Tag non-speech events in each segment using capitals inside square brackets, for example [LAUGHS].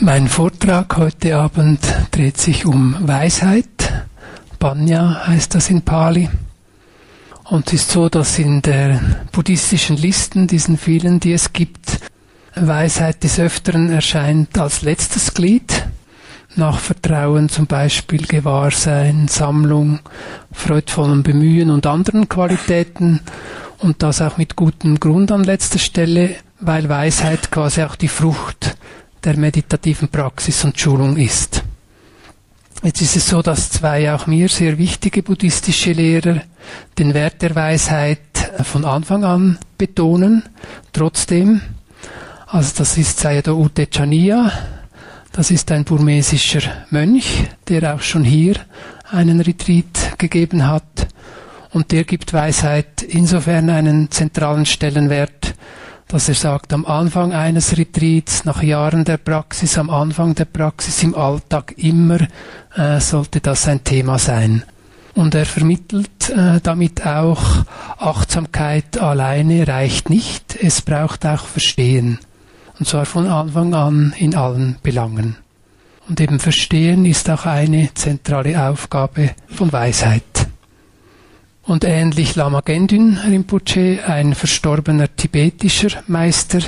Mein Vortrag heute Abend dreht sich um Weisheit. Panya heißt das in Pali. Und es ist so, dass in der buddhistischen Listen, diesen vielen, die es gibt, Weisheit des Öfteren erscheint als letztes Glied. Nach Vertrauen zum Beispiel Gewahrsein, Sammlung, freudvollem Bemühen und anderen Qualitäten. Und das auch mit gutem Grund an letzter Stelle, weil Weisheit quasi auch die Frucht der meditativen Praxis und Schulung ist. Jetzt ist es so, dass zwei auch mir sehr wichtige buddhistische Lehrer den Wert der Weisheit von Anfang an betonen. Trotzdem, also das ist Sayadaw Ute Chania, das ist ein burmesischer Mönch, der auch schon hier einen Retreat gegeben hat. Und der gibt Weisheit insofern einen zentralen Stellenwert, dass er sagt, am Anfang eines Retreats, nach Jahren der Praxis, am Anfang der Praxis, im Alltag immer äh, sollte das ein Thema sein. Und er vermittelt äh, damit auch, Achtsamkeit alleine reicht nicht, es braucht auch Verstehen. Und zwar von Anfang an in allen Belangen. Und eben Verstehen ist auch eine zentrale Aufgabe von Weisheit. Und ähnlich Lama Gendün Rinpoche, ein verstorbener tibetischer Meister,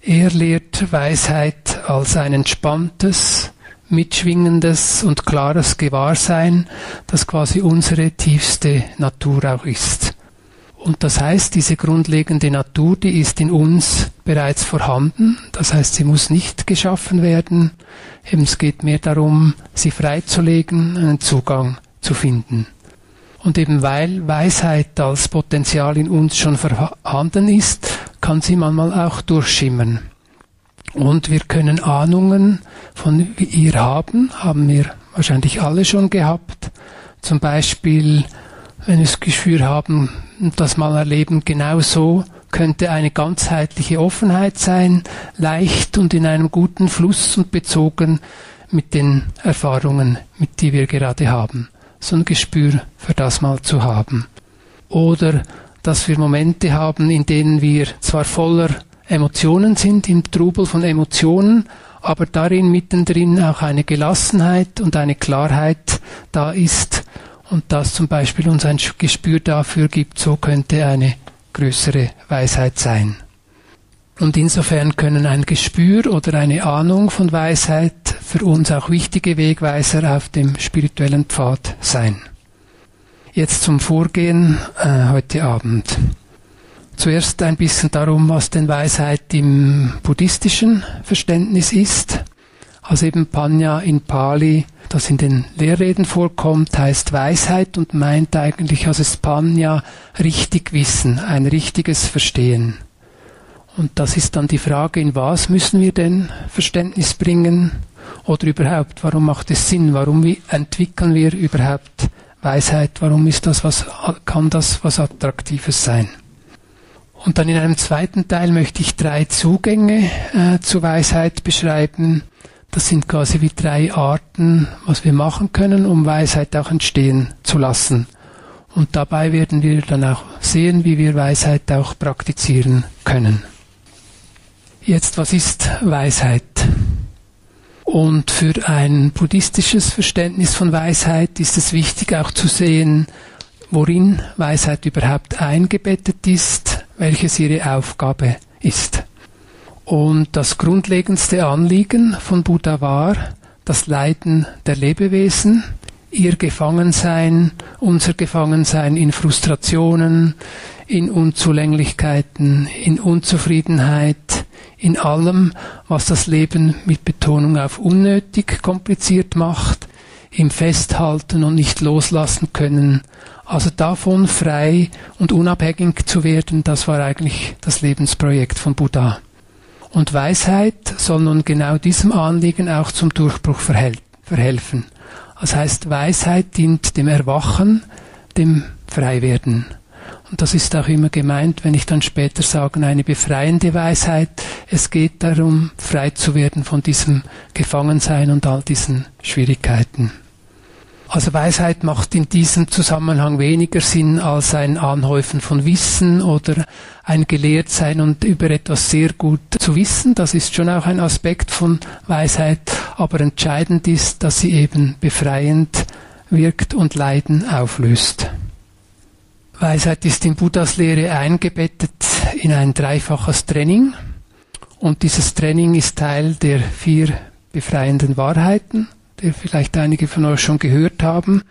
er lehrt Weisheit als ein entspanntes, mitschwingendes und klares Gewahrsein, das quasi unsere tiefste Natur auch ist. Und das heißt, diese grundlegende Natur, die ist in uns bereits vorhanden. Das heißt, sie muss nicht geschaffen werden. Eben, es geht mehr darum, sie freizulegen, einen Zugang zu finden. Und eben weil Weisheit als Potenzial in uns schon vorhanden ist, kann sie manchmal auch durchschimmern. Und wir können Ahnungen von ihr haben, haben wir wahrscheinlich alle schon gehabt. Zum Beispiel, wenn wir das Gefühl haben, das mal erleben, genau so könnte eine ganzheitliche Offenheit sein, leicht und in einem guten Fluss und bezogen mit den Erfahrungen, mit die wir gerade haben so ein Gespür für das mal zu haben. Oder dass wir Momente haben, in denen wir zwar voller Emotionen sind, im Trubel von Emotionen, aber darin mittendrin auch eine Gelassenheit und eine Klarheit da ist und das zum Beispiel uns ein Gespür dafür gibt, so könnte eine größere Weisheit sein. Und insofern können ein Gespür oder eine Ahnung von Weisheit für uns auch wichtige Wegweiser auf dem spirituellen Pfad sein. Jetzt zum Vorgehen äh, heute Abend. Zuerst ein bisschen darum, was denn Weisheit im buddhistischen Verständnis ist. Also eben Panya in Pali, das in den Lehrreden vorkommt, heißt Weisheit und meint eigentlich als es Panya richtig Wissen, ein richtiges Verstehen. Und das ist dann die Frage, in was müssen wir denn Verständnis bringen? Oder überhaupt, warum macht es Sinn? Warum entwickeln wir überhaupt Weisheit? Warum ist das was, kann das was Attraktives sein? Und dann in einem zweiten Teil möchte ich drei Zugänge äh, zur Weisheit beschreiben. Das sind quasi wie drei Arten, was wir machen können, um Weisheit auch entstehen zu lassen. Und dabei werden wir dann auch sehen, wie wir Weisheit auch praktizieren können. Jetzt, was ist Weisheit? Und für ein buddhistisches Verständnis von Weisheit ist es wichtig auch zu sehen, worin Weisheit überhaupt eingebettet ist, welches ihre Aufgabe ist. Und das grundlegendste Anliegen von Buddha war das Leiden der Lebewesen, ihr Gefangensein, unser Gefangensein in Frustrationen, in Unzulänglichkeiten, in Unzufriedenheit, in allem, was das Leben mit Betonung auf unnötig kompliziert macht, im Festhalten und nicht loslassen können, also davon frei und unabhängig zu werden, das war eigentlich das Lebensprojekt von Buddha. Und Weisheit soll nun genau diesem Anliegen auch zum Durchbruch verhelfen. Das heißt, Weisheit dient dem Erwachen, dem Freiwerden. Das ist auch immer gemeint, wenn ich dann später sage, eine befreiende Weisheit. Es geht darum, frei zu werden von diesem Gefangensein und all diesen Schwierigkeiten. Also Weisheit macht in diesem Zusammenhang weniger Sinn als ein Anhäufen von Wissen oder ein Gelehrtsein und über etwas sehr gut zu wissen. Das ist schon auch ein Aspekt von Weisheit, aber entscheidend ist, dass sie eben befreiend wirkt und Leiden auflöst. Weisheit ist in Buddhas Lehre eingebettet in ein dreifaches Training und dieses Training ist Teil der vier befreienden Wahrheiten der vielleicht einige von euch schon gehört haben.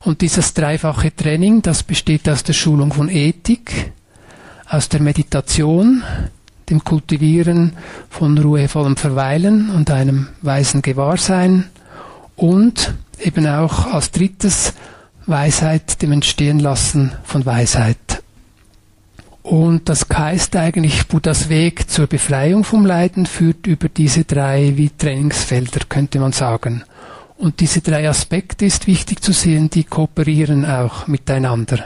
Und dieses dreifache Training, das besteht aus der Schulung von Ethik, aus der Meditation, dem Kultivieren von ruhevollem Verweilen und einem weisen Gewahrsein und eben auch als drittes Weisheit, dem Entstehen lassen von Weisheit. Und das heißt eigentlich, Buddhas Weg zur Befreiung vom Leiden führt über diese drei wie Trainingsfelder, könnte man sagen. Und diese drei Aspekte ist wichtig zu sehen, die kooperieren auch miteinander.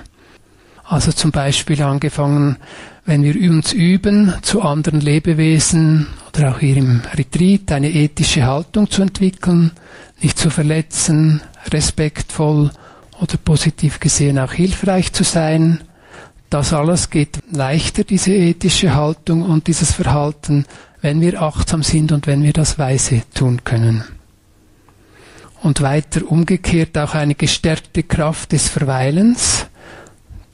Also zum Beispiel angefangen, wenn wir uns üben, zu anderen Lebewesen oder auch hier im Retreat eine ethische Haltung zu entwickeln, nicht zu verletzen, respektvoll oder positiv gesehen auch hilfreich zu sein. Das alles geht leichter, diese ethische Haltung und dieses Verhalten, wenn wir achtsam sind und wenn wir das weise tun können und weiter umgekehrt auch eine gestärkte Kraft des Verweilens.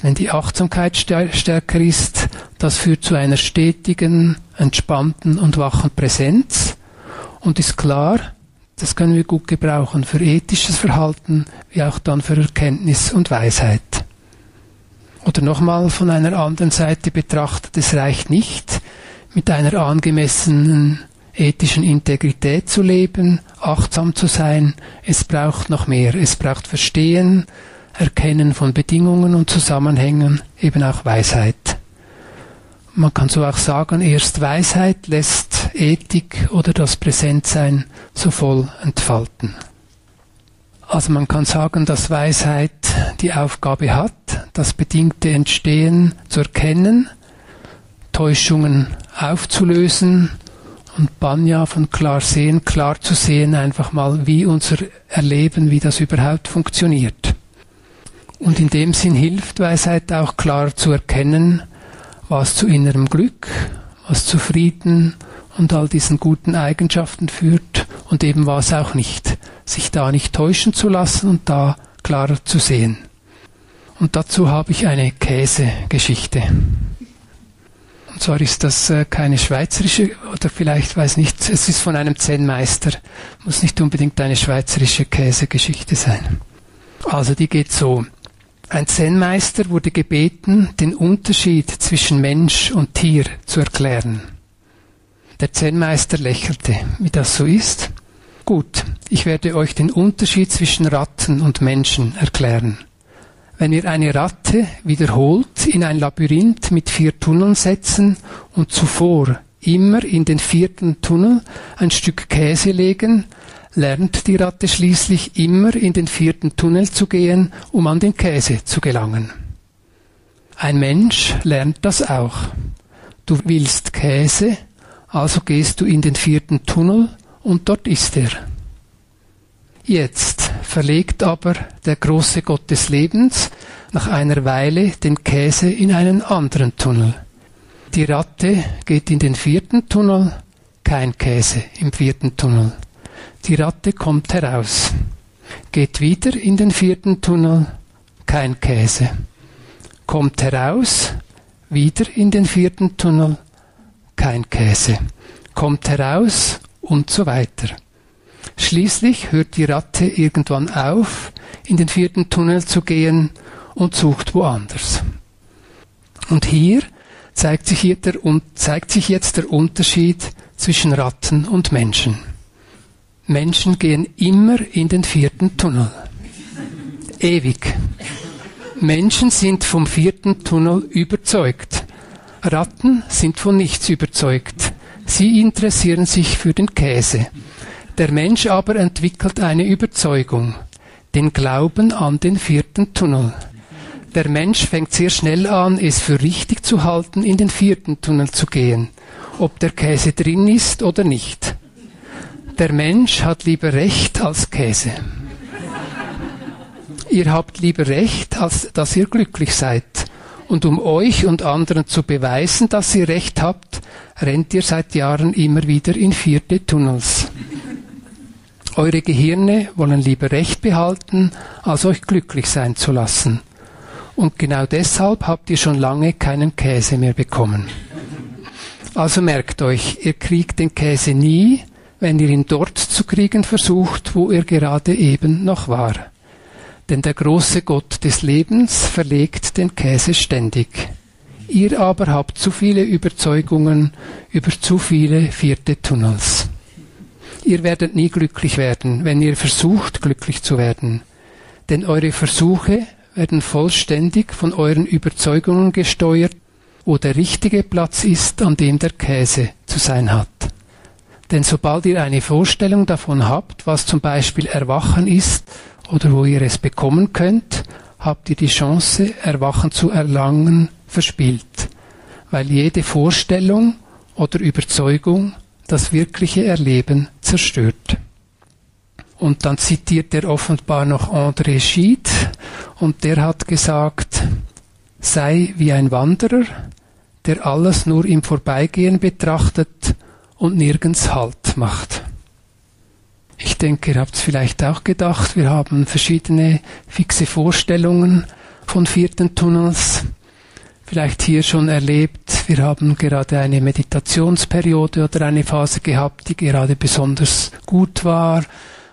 Wenn die Achtsamkeit stärker ist, das führt zu einer stetigen, entspannten und wachen Präsenz und ist klar, das können wir gut gebrauchen für ethisches Verhalten, wie auch dann für Erkenntnis und Weisheit. Oder nochmal von einer anderen Seite betrachtet, es reicht nicht, mit einer angemessenen ethischen Integrität zu leben, achtsam zu sein. Es braucht noch mehr. Es braucht Verstehen, Erkennen von Bedingungen und Zusammenhängen, eben auch Weisheit. Man kann so auch sagen, erst Weisheit lässt Ethik oder das Präsentsein so voll entfalten. Also man kann sagen, dass Weisheit die Aufgabe hat, das bedingte Entstehen zu erkennen, Täuschungen aufzulösen und Banya von klar sehen, klar zu sehen, einfach mal, wie unser Erleben, wie das überhaupt funktioniert. Und in dem Sinn hilft Weisheit auch klar zu erkennen, was zu innerem Glück, was zu Frieden und all diesen guten Eigenschaften führt und eben was auch nicht. Sich da nicht täuschen zu lassen und da klarer zu sehen. Und dazu habe ich eine Käsegeschichte. Und zwar ist das äh, keine schweizerische oder vielleicht weiß nicht, es ist von einem Zen-Meister. Muss nicht unbedingt eine schweizerische Käsegeschichte sein. Also die geht so. Ein Zen-Meister wurde gebeten, den Unterschied zwischen Mensch und Tier zu erklären. Der Zen-Meister lächelte, wie das so ist. Gut, ich werde euch den Unterschied zwischen Ratten und Menschen erklären. Wenn wir eine Ratte wiederholt in ein Labyrinth mit vier Tunneln setzen und zuvor immer in den vierten Tunnel ein Stück Käse legen, lernt die Ratte schließlich immer in den vierten Tunnel zu gehen, um an den Käse zu gelangen. Ein Mensch lernt das auch. Du willst Käse, also gehst du in den vierten Tunnel und dort ist er. Jetzt verlegt aber der große Gott des Lebens nach einer Weile den Käse in einen anderen Tunnel. Die Ratte geht in den vierten Tunnel, kein Käse im vierten Tunnel. Die Ratte kommt heraus, geht wieder in den vierten Tunnel, kein Käse. Kommt heraus, wieder in den vierten Tunnel, kein Käse. Kommt heraus und so weiter. Schließlich hört die Ratte irgendwann auf, in den vierten Tunnel zu gehen und sucht woanders. Und hier zeigt sich, hier der, zeigt sich jetzt der Unterschied zwischen Ratten und Menschen. Menschen gehen immer in den vierten Tunnel. Ewig. Menschen sind vom vierten Tunnel überzeugt. Ratten sind von nichts überzeugt. Sie interessieren sich für den Käse. Der Mensch aber entwickelt eine Überzeugung, den Glauben an den vierten Tunnel. Der Mensch fängt sehr schnell an, es für richtig zu halten, in den vierten Tunnel zu gehen, ob der Käse drin ist oder nicht. Der Mensch hat lieber Recht als Käse. Ihr habt lieber recht, als dass ihr glücklich seid. Und um euch und anderen zu beweisen, dass ihr recht habt, rennt ihr seit Jahren immer wieder in vierte Tunnels. Eure Gehirne wollen lieber Recht behalten, als euch glücklich sein zu lassen. Und genau deshalb habt ihr schon lange keinen Käse mehr bekommen. Also merkt euch, ihr kriegt den Käse nie, wenn ihr ihn dort zu kriegen versucht, wo er gerade eben noch war. Denn der große Gott des Lebens verlegt den Käse ständig. Ihr aber habt zu viele Überzeugungen über zu viele vierte Tunnels. Ihr werdet nie glücklich werden, wenn ihr versucht, glücklich zu werden. Denn eure Versuche werden vollständig von euren Überzeugungen gesteuert, wo der richtige Platz ist, an dem der Käse zu sein hat. Denn sobald ihr eine Vorstellung davon habt, was zum Beispiel Erwachen ist oder wo ihr es bekommen könnt, habt ihr die Chance, Erwachen zu erlangen, verspielt. Weil jede Vorstellung oder Überzeugung das wirkliche Erleben zerstört. Und dann zitiert er offenbar noch André Gide und der hat gesagt, sei wie ein Wanderer, der alles nur im Vorbeigehen betrachtet und nirgends Halt macht. Ich denke, ihr habt es vielleicht auch gedacht, wir haben verschiedene fixe Vorstellungen von vierten Tunnels vielleicht hier schon erlebt. Wir haben gerade eine Meditationsperiode oder eine Phase gehabt, die gerade besonders gut war,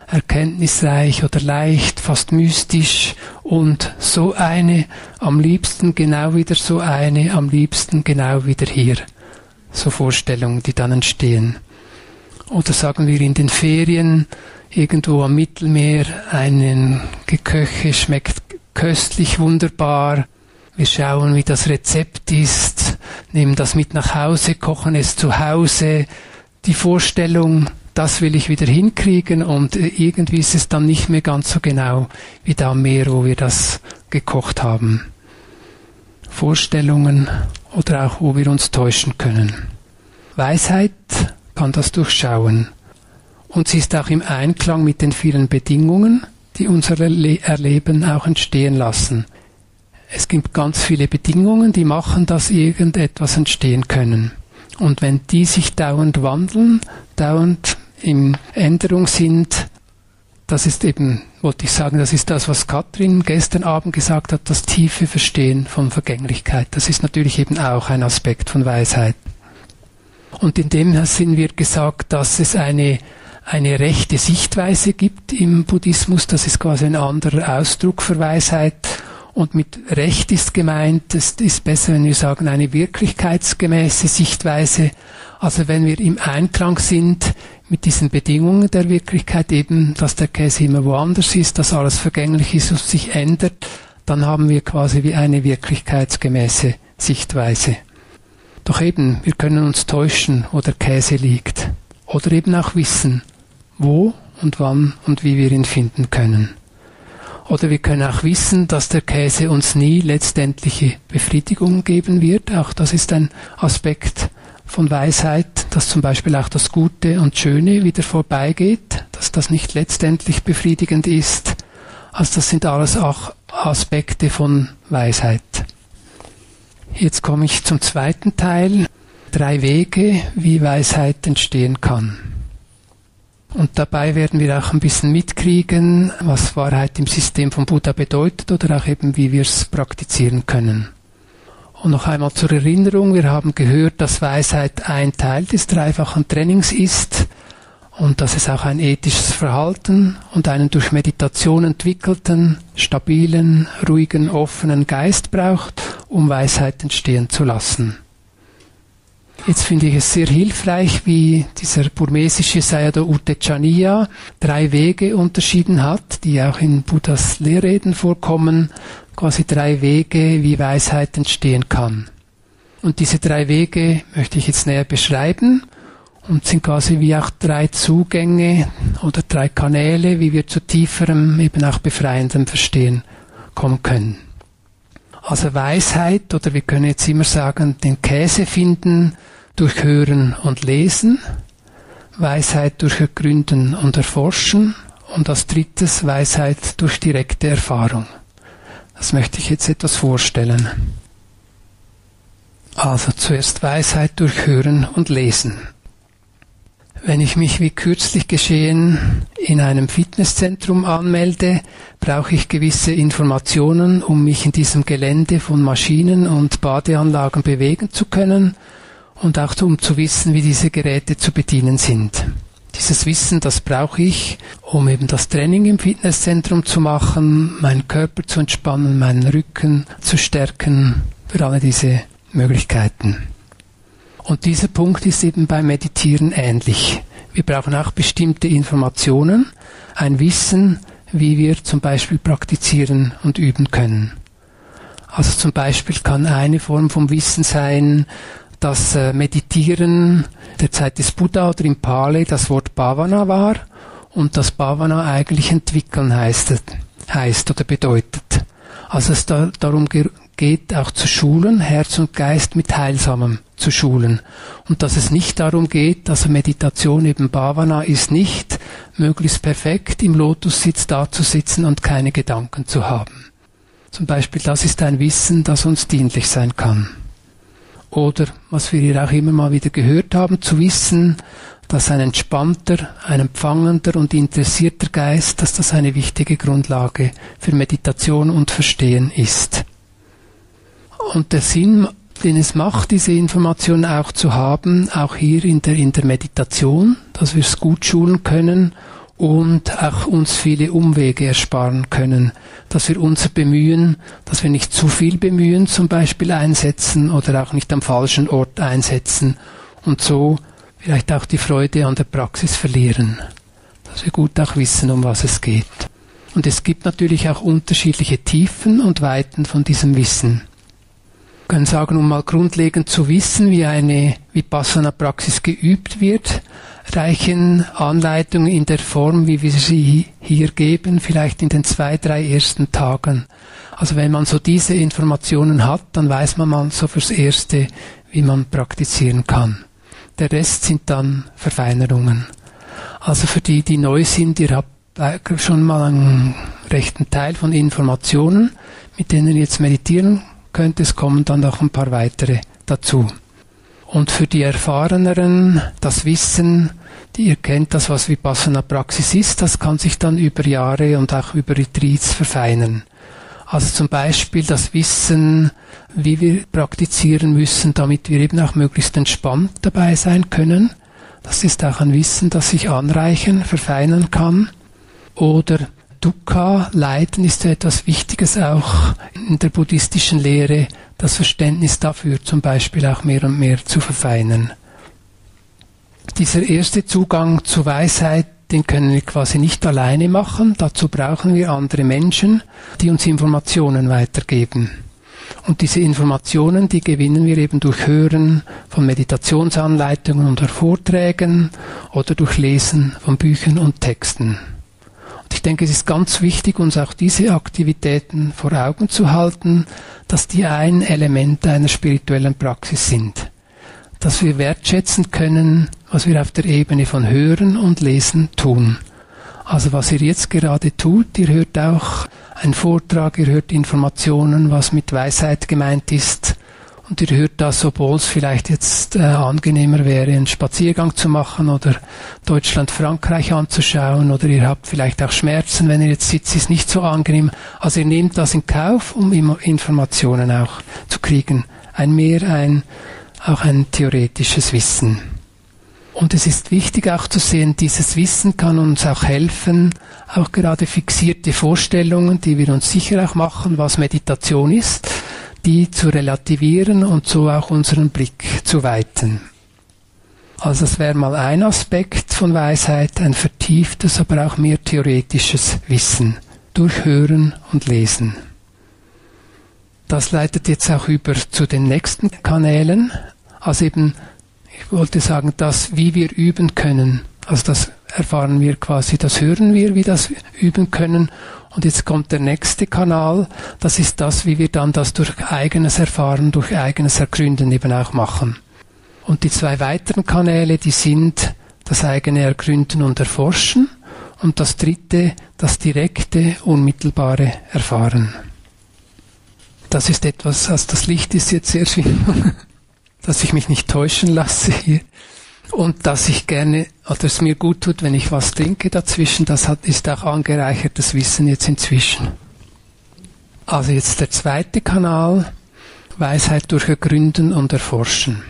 erkenntnisreich oder leicht, fast mystisch und so eine, am liebsten genau wieder so eine, am liebsten genau wieder hier. So Vorstellungen, die dann entstehen. Oder sagen wir in den Ferien, irgendwo am Mittelmeer, einen Geköche schmeckt köstlich wunderbar, wir schauen, wie das Rezept ist, nehmen das mit nach Hause, kochen es zu Hause. Die Vorstellung, das will ich wieder hinkriegen und äh, irgendwie ist es dann nicht mehr ganz so genau wie da am Meer, wo wir das gekocht haben. Vorstellungen oder auch wo wir uns täuschen können. Weisheit kann das durchschauen und sie ist auch im Einklang mit den vielen Bedingungen, die unser Erleben auch entstehen lassen. Es gibt ganz viele Bedingungen, die machen, dass irgendetwas entstehen können. Und wenn die sich dauernd wandeln, dauernd in Änderung sind, das ist eben, wollte ich sagen, das ist das, was Katrin gestern Abend gesagt hat, das tiefe Verstehen von Vergänglichkeit. Das ist natürlich eben auch ein Aspekt von Weisheit. Und in dem Sinn wird gesagt, dass es eine, eine rechte Sichtweise gibt im Buddhismus. Das ist quasi ein anderer Ausdruck für Weisheit. Und mit Recht ist gemeint, es ist besser, wenn wir sagen, eine wirklichkeitsgemäße Sichtweise. Also wenn wir im Einklang sind mit diesen Bedingungen der Wirklichkeit eben, dass der Käse immer woanders ist, dass alles vergänglich ist und sich ändert, dann haben wir quasi wie eine wirklichkeitsgemäße Sichtweise. Doch eben, wir können uns täuschen, wo der Käse liegt. Oder eben auch wissen, wo und wann und wie wir ihn finden können. Oder wir können auch wissen, dass der Käse uns nie letztendliche Befriedigung geben wird. Auch das ist ein Aspekt von Weisheit, dass zum Beispiel auch das Gute und Schöne wieder vorbeigeht, dass das nicht letztendlich befriedigend ist. Also das sind alles auch Aspekte von Weisheit. Jetzt komme ich zum zweiten Teil. Drei Wege, wie Weisheit entstehen kann. Und dabei werden wir auch ein bisschen mitkriegen, was Wahrheit im System von Buddha bedeutet oder auch eben, wie wir es praktizieren können. Und noch einmal zur Erinnerung, wir haben gehört, dass Weisheit ein Teil des dreifachen Trainings ist und dass es auch ein ethisches Verhalten und einen durch Meditation entwickelten, stabilen, ruhigen, offenen Geist braucht, um Weisheit entstehen zu lassen. Jetzt finde ich es sehr hilfreich, wie dieser burmesische Sayadaw Utechaniya drei Wege unterschieden hat, die auch in Buddhas Lehrreden vorkommen, quasi drei Wege, wie Weisheit entstehen kann. Und diese drei Wege möchte ich jetzt näher beschreiben und sind quasi wie auch drei Zugänge oder drei Kanäle, wie wir zu tieferem, eben auch befreiendem Verstehen kommen können. Also Weisheit, oder wir können jetzt immer sagen, den Käse finden, durch Hören und Lesen, Weisheit durch Ergründen und Erforschen Und als drittes Weisheit durch direkte Erfahrung. Das möchte ich jetzt etwas vorstellen. Also zuerst Weisheit durch Hören und Lesen. Wenn ich mich wie kürzlich geschehen in einem Fitnesszentrum anmelde, brauche ich gewisse Informationen, um mich in diesem Gelände von Maschinen und Badeanlagen bewegen zu können und auch um zu wissen, wie diese Geräte zu bedienen sind. Dieses Wissen, das brauche ich, um eben das Training im Fitnesszentrum zu machen, meinen Körper zu entspannen, meinen Rücken zu stärken, für alle diese Möglichkeiten. Und dieser Punkt ist eben beim Meditieren ähnlich. Wir brauchen auch bestimmte Informationen, ein Wissen, wie wir zum Beispiel praktizieren und üben können. Also zum Beispiel kann eine Form vom Wissen sein, dass äh, Meditieren der Zeit des Buddha oder im Pali das Wort Bhavana war und dass Bhavana eigentlich entwickeln heißt, heißt oder bedeutet. Also es da, darum geht, auch zu schulen, Herz und Geist mit Heilsamem zu schulen. Und dass es nicht darum geht, also Meditation eben Bhavana ist nicht möglichst perfekt im Lotussitz da zu sitzen und keine Gedanken zu haben. Zum Beispiel, das ist ein Wissen, das uns dienlich sein kann. Oder, was wir hier auch immer mal wieder gehört haben, zu wissen, dass ein entspannter, ein empfangender und interessierter Geist, dass das eine wichtige Grundlage für Meditation und Verstehen ist. Und der Sinn, den es macht, diese Information auch zu haben, auch hier in der, in der Meditation, dass wir es gut schulen können und auch uns viele Umwege ersparen können, dass wir unser Bemühen, dass wir nicht zu viel Bemühen zum Beispiel einsetzen oder auch nicht am falschen Ort einsetzen und so vielleicht auch die Freude an der Praxis verlieren, dass wir gut auch wissen, um was es geht. Und es gibt natürlich auch unterschiedliche Tiefen und Weiten von diesem Wissen können sagen, um mal grundlegend zu wissen, wie eine Vipassana-Praxis geübt wird, reichen Anleitungen in der Form, wie wir sie hier geben, vielleicht in den zwei, drei ersten Tagen. Also wenn man so diese Informationen hat, dann weiß man mal so fürs Erste, wie man praktizieren kann. Der Rest sind dann Verfeinerungen. Also für die, die neu sind, ihr habt schon mal einen rechten Teil von Informationen, mit denen ihr jetzt meditieren könnte es kommen dann noch ein paar weitere dazu. Und für die Erfahreneren, das Wissen, die ihr kennt das, was Vipassana Praxis ist, das kann sich dann über Jahre und auch über Retreats verfeinern. Also zum Beispiel das Wissen, wie wir praktizieren müssen, damit wir eben auch möglichst entspannt dabei sein können. Das ist auch ein Wissen, das sich anreichen, verfeinern kann. Oder Dukkha, Leiden, ist etwas Wichtiges auch in der buddhistischen Lehre, das Verständnis dafür zum Beispiel auch mehr und mehr zu verfeinern. Dieser erste Zugang zur Weisheit, den können wir quasi nicht alleine machen, dazu brauchen wir andere Menschen, die uns Informationen weitergeben. Und diese Informationen, die gewinnen wir eben durch Hören von Meditationsanleitungen oder Vorträgen oder durch Lesen von Büchern und Texten. Ich denke, es ist ganz wichtig, uns auch diese Aktivitäten vor Augen zu halten, dass die ein Element einer spirituellen Praxis sind. Dass wir wertschätzen können, was wir auf der Ebene von Hören und Lesen tun. Also was ihr jetzt gerade tut, ihr hört auch einen Vortrag, ihr hört Informationen, was mit Weisheit gemeint ist, und ihr hört das, obwohl es vielleicht jetzt äh, angenehmer wäre, einen Spaziergang zu machen oder Deutschland, Frankreich anzuschauen oder ihr habt vielleicht auch Schmerzen, wenn ihr jetzt sitzt, ist nicht so angenehm. Also ihr nehmt das in Kauf, um Informationen auch zu kriegen. Ein mehr, ein, auch ein theoretisches Wissen. Und es ist wichtig auch zu sehen, dieses Wissen kann uns auch helfen, auch gerade fixierte Vorstellungen, die wir uns sicher auch machen, was Meditation ist, die zu relativieren und so auch unseren Blick zu weiten. Also das wäre mal ein Aspekt von Weisheit, ein vertieftes, aber auch mehr theoretisches Wissen durch Hören und Lesen. Das leitet jetzt auch über zu den nächsten Kanälen. Also eben, ich wollte sagen, das, wie wir üben können. Also das erfahren wir quasi, das hören wir, wie das üben können und jetzt kommt der nächste Kanal, das ist das, wie wir dann das durch eigenes Erfahren, durch eigenes Ergründen eben auch machen. Und die zwei weiteren Kanäle, die sind das eigene Ergründen und Erforschen Und das dritte, das direkte, unmittelbare Erfahren. Das ist etwas, also das Licht ist jetzt sehr schön, [LAUGHS] dass ich mich nicht täuschen lasse hier. Und dass ich gerne, oder es mir gut tut, wenn ich was trinke dazwischen, das hat, ist auch angereichertes Wissen jetzt inzwischen. Also jetzt der zweite Kanal, Weisheit durch Ergründen und Erforschen.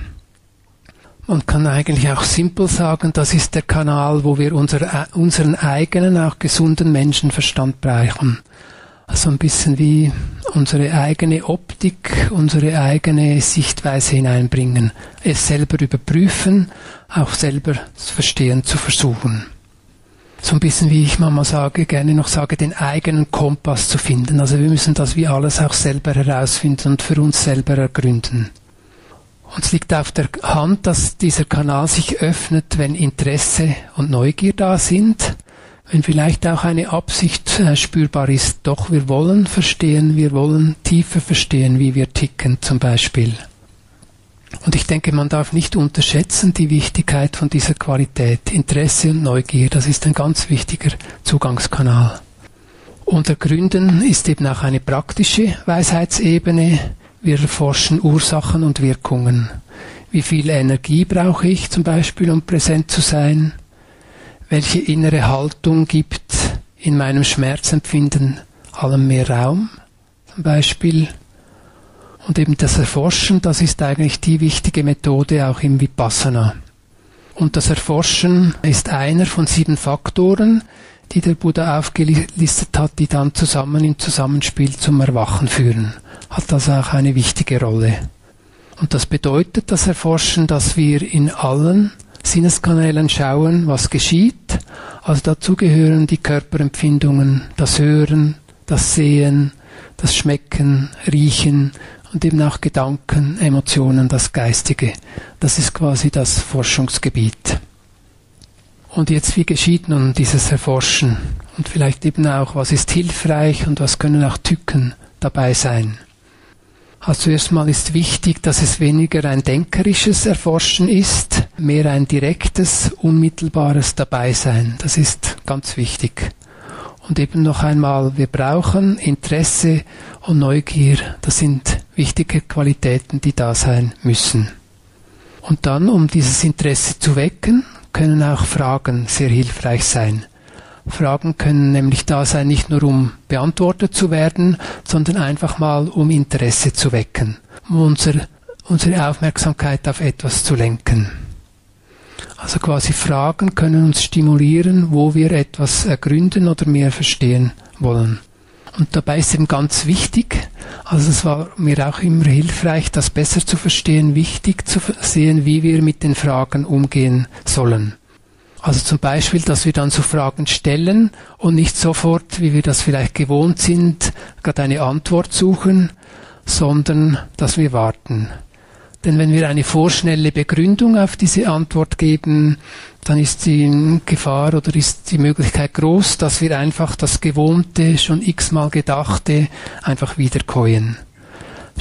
Man kann eigentlich auch simpel sagen, das ist der Kanal, wo wir unser, unseren eigenen, auch gesunden Menschenverstand brauchen. Also ein bisschen wie unsere eigene Optik, unsere eigene Sichtweise hineinbringen, es selber überprüfen, auch selber verstehen zu versuchen. So ein bisschen wie ich manchmal sage, gerne noch sage, den eigenen Kompass zu finden. Also wir müssen das wie alles auch selber herausfinden und für uns selber ergründen. Und es liegt auf der Hand, dass dieser Kanal sich öffnet, wenn Interesse und Neugier da sind, wenn vielleicht auch eine Absicht äh, spürbar ist, doch wir wollen verstehen, wir wollen tiefer verstehen, wie wir ticken zum Beispiel. Und ich denke, man darf nicht unterschätzen die Wichtigkeit von dieser Qualität. Interesse und Neugier, das ist ein ganz wichtiger Zugangskanal. Und ergründen ist eben auch eine praktische Weisheitsebene, wir erforschen Ursachen und Wirkungen. Wie viel Energie brauche ich zum Beispiel, um präsent zu sein? Welche innere Haltung gibt in meinem Schmerzempfinden allem mehr Raum? Zum Beispiel. Und eben das Erforschen, das ist eigentlich die wichtige Methode auch im Vipassana. Und das Erforschen ist einer von sieben Faktoren, die der Buddha aufgelistet hat, die dann zusammen im Zusammenspiel zum Erwachen führen hat das auch eine wichtige Rolle. Und das bedeutet das Erforschen, dass wir in allen Sinneskanälen schauen, was geschieht. Also dazu gehören die Körperempfindungen, das Hören, das Sehen, das Schmecken, Riechen und eben auch Gedanken, Emotionen, das Geistige. Das ist quasi das Forschungsgebiet. Und jetzt, wie geschieht nun dieses Erforschen? Und vielleicht eben auch, was ist hilfreich und was können auch Tücken dabei sein? Also erstmal ist wichtig, dass es weniger ein denkerisches Erforschen ist, mehr ein direktes, unmittelbares Dabeisein. Das ist ganz wichtig. Und eben noch einmal, wir brauchen Interesse und Neugier. Das sind wichtige Qualitäten, die da sein müssen. Und dann, um dieses Interesse zu wecken, können auch Fragen sehr hilfreich sein. Fragen können nämlich da sein, nicht nur um beantwortet zu werden, sondern einfach mal um Interesse zu wecken, um unser, unsere Aufmerksamkeit auf etwas zu lenken. Also quasi Fragen können uns stimulieren, wo wir etwas ergründen oder mehr verstehen wollen. Und dabei ist eben ganz wichtig, also es war mir auch immer hilfreich, das besser zu verstehen, wichtig zu sehen, wie wir mit den Fragen umgehen sollen. Also zum Beispiel, dass wir dann so Fragen stellen und nicht sofort, wie wir das vielleicht gewohnt sind, gerade eine Antwort suchen, sondern dass wir warten. Denn wenn wir eine vorschnelle Begründung auf diese Antwort geben, dann ist die Gefahr oder ist die Möglichkeit groß, dass wir einfach das Gewohnte, schon x-mal Gedachte einfach wiederkäuen.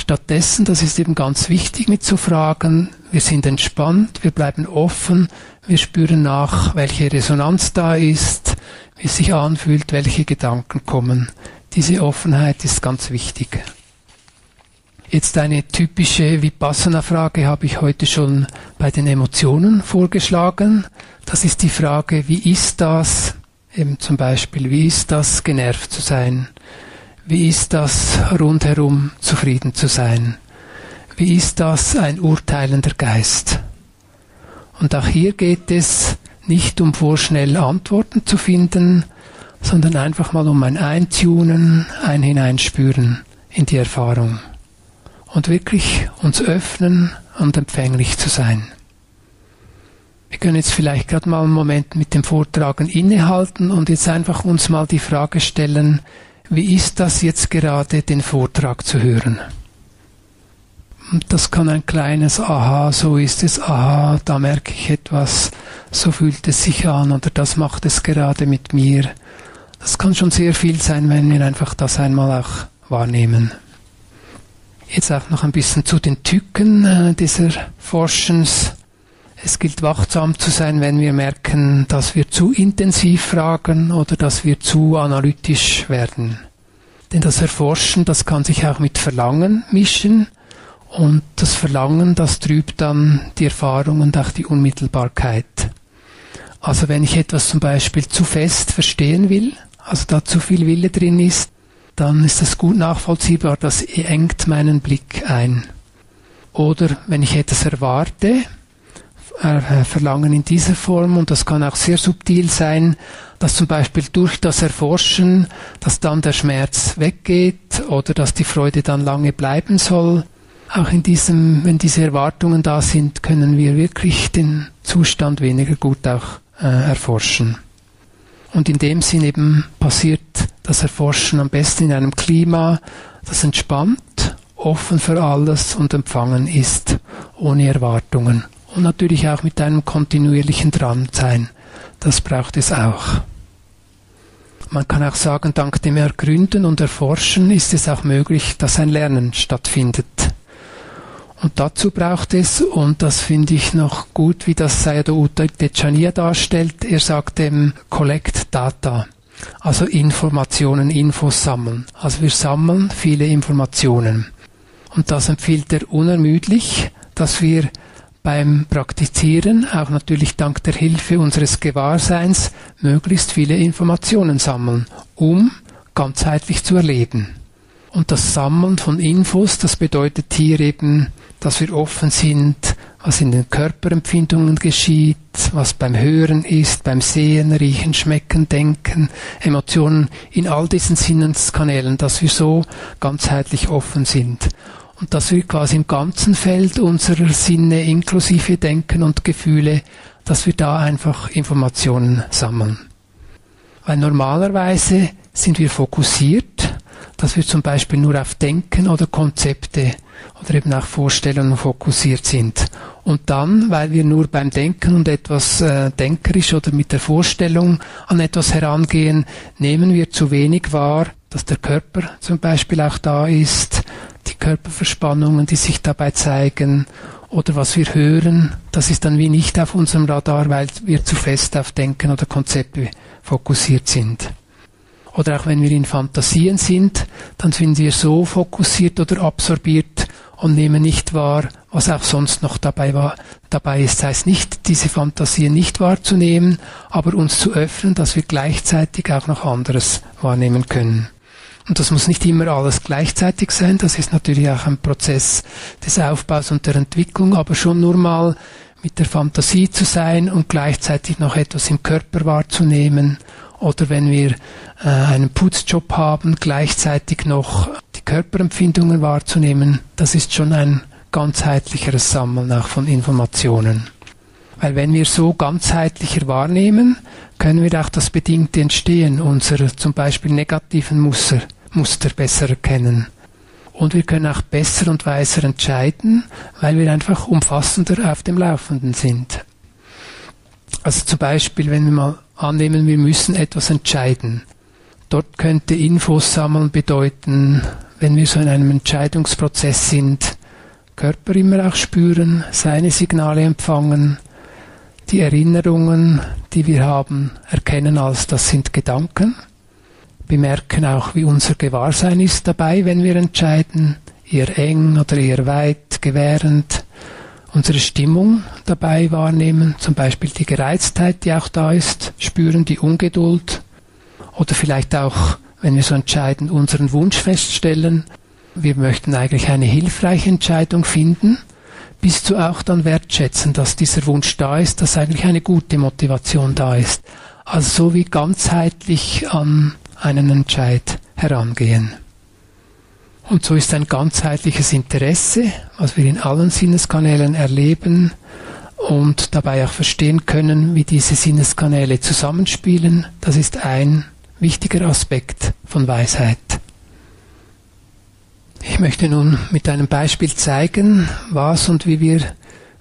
Stattdessen, das ist eben ganz wichtig mit zu fragen, wir sind entspannt, wir bleiben offen, wir spüren nach, welche Resonanz da ist, wie es sich anfühlt, welche Gedanken kommen. Diese Offenheit ist ganz wichtig. Jetzt eine typische Vipassana-Frage habe ich heute schon bei den Emotionen vorgeschlagen. Das ist die Frage, wie ist das, eben zum Beispiel, wie ist das, genervt zu sein? Wie ist das, rundherum zufrieden zu sein? Wie ist das, ein urteilender Geist? Und auch hier geht es nicht um vorschnell Antworten zu finden, sondern einfach mal um ein Eintunen, ein Hineinspüren in die Erfahrung. Und wirklich uns öffnen und empfänglich zu sein. Wir können jetzt vielleicht gerade mal einen Moment mit dem Vortragen innehalten und jetzt einfach uns mal die Frage stellen, wie ist das jetzt gerade, den Vortrag zu hören? das kann ein kleines Aha, so ist es, Aha, da merke ich etwas, so fühlt es sich an oder das macht es gerade mit mir. Das kann schon sehr viel sein, wenn wir einfach das einmal auch wahrnehmen. Jetzt auch noch ein bisschen zu den Tücken äh, dieser Forschens. Es gilt wachsam zu sein, wenn wir merken, dass wir zu intensiv fragen oder dass wir zu analytisch werden. Denn das Erforschen, das kann sich auch mit Verlangen mischen und das Verlangen, das trübt dann die Erfahrung und auch die Unmittelbarkeit. Also wenn ich etwas zum Beispiel zu fest verstehen will, also da zu viel Wille drin ist, dann ist es gut nachvollziehbar, das engt meinen Blick ein. Oder wenn ich etwas erwarte, Verlangen in dieser Form, und das kann auch sehr subtil sein, dass zum Beispiel durch das Erforschen, dass dann der Schmerz weggeht oder dass die Freude dann lange bleiben soll. Auch in diesem, wenn diese Erwartungen da sind, können wir wirklich den Zustand weniger gut auch äh, erforschen. Und in dem Sinn eben passiert das Erforschen am besten in einem Klima, das entspannt, offen für alles und empfangen ist, ohne Erwartungen. Und natürlich auch mit einem kontinuierlichen Dransein. Das braucht es auch. Man kann auch sagen, dank dem Ergründen und Erforschen ist es auch möglich, dass ein Lernen stattfindet. Und dazu braucht es, und das finde ich noch gut, wie das Sayadaw Dechania darstellt, er sagt dem Collect Data, also Informationen, Infos sammeln. Also wir sammeln viele Informationen. Und das empfiehlt er unermüdlich, dass wir beim Praktizieren, auch natürlich dank der Hilfe unseres Gewahrseins, möglichst viele Informationen sammeln, um ganzheitlich zu erleben. Und das Sammeln von Infos, das bedeutet hier eben dass wir offen sind, was in den Körperempfindungen geschieht, was beim Hören ist, beim Sehen, Riechen, Schmecken, Denken, Emotionen, in all diesen Sinneskanälen, dass wir so ganzheitlich offen sind. Und dass wir quasi im ganzen Feld unserer Sinne inklusive Denken und Gefühle, dass wir da einfach Informationen sammeln. Weil normalerweise sind wir fokussiert, dass wir zum Beispiel nur auf Denken oder Konzepte oder eben auch Vorstellungen fokussiert sind. Und dann, weil wir nur beim Denken und etwas äh, denkerisch oder mit der Vorstellung an etwas herangehen, nehmen wir zu wenig wahr, dass der Körper zum Beispiel auch da ist, Körperverspannungen, die sich dabei zeigen, oder was wir hören, das ist dann wie nicht auf unserem Radar, weil wir zu fest auf Denken oder Konzepte fokussiert sind. Oder auch wenn wir in Fantasien sind, dann sind wir so fokussiert oder absorbiert, und nehmen nicht wahr, was auch sonst noch dabei war. Dabei ist, heißt nicht, diese Fantasien nicht wahrzunehmen, aber uns zu öffnen, dass wir gleichzeitig auch noch anderes wahrnehmen können. Und das muss nicht immer alles gleichzeitig sein, das ist natürlich auch ein Prozess des Aufbaus und der Entwicklung, aber schon nur mal mit der Fantasie zu sein und gleichzeitig noch etwas im Körper wahrzunehmen. Oder wenn wir äh, einen Putzjob haben, gleichzeitig noch die Körperempfindungen wahrzunehmen, das ist schon ein ganzheitlicheres Sammeln auch von Informationen. Weil wenn wir so ganzheitlicher wahrnehmen, können wir auch das bedingte Entstehen unserer zum Beispiel negativen Muster, Muster besser erkennen. Und wir können auch besser und weiser entscheiden, weil wir einfach umfassender auf dem Laufenden sind. Also zum Beispiel, wenn wir mal annehmen, wir müssen etwas entscheiden. Dort könnte Infos sammeln bedeuten, wenn wir so in einem Entscheidungsprozess sind, Körper immer auch spüren, seine Signale empfangen, die Erinnerungen, die wir haben, erkennen als das sind Gedanken, bemerken auch, wie unser Gewahrsein ist dabei, wenn wir entscheiden, eher eng oder eher weit, gewährend, unsere Stimmung dabei wahrnehmen, zum Beispiel die Gereiztheit, die auch da ist, spüren die Ungeduld oder vielleicht auch, wenn wir so entscheiden, unseren Wunsch feststellen. Wir möchten eigentlich eine hilfreiche Entscheidung finden, bis zu auch dann wertschätzen, dass dieser Wunsch da ist, dass eigentlich eine gute Motivation da ist. Also so wie ganzheitlich an einen Entscheid herangehen. Und so ist ein ganzheitliches Interesse, was wir in allen Sinneskanälen erleben und dabei auch verstehen können, wie diese Sinneskanäle zusammenspielen. Das ist ein wichtiger Aspekt von Weisheit. Ich möchte nun mit einem Beispiel zeigen, was und wie wir